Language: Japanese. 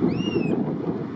どうも。